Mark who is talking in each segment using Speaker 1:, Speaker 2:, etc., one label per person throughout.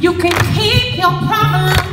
Speaker 1: You can keep your promise.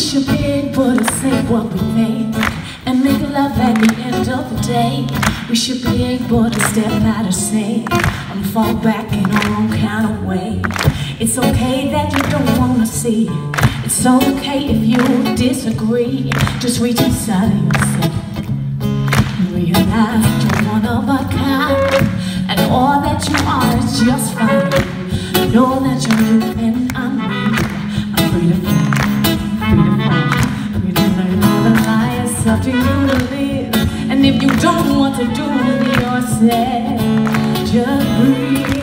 Speaker 1: We should be able to say what we think and make love at the end of the day. We should be able to step out of sync and fall back in our own kind of way. It's okay that you don't want to see. It's okay if you disagree. Just reach inside of yourself and realize you're one of a kind and all that you to live. And if you don't want to do it yourself, just breathe.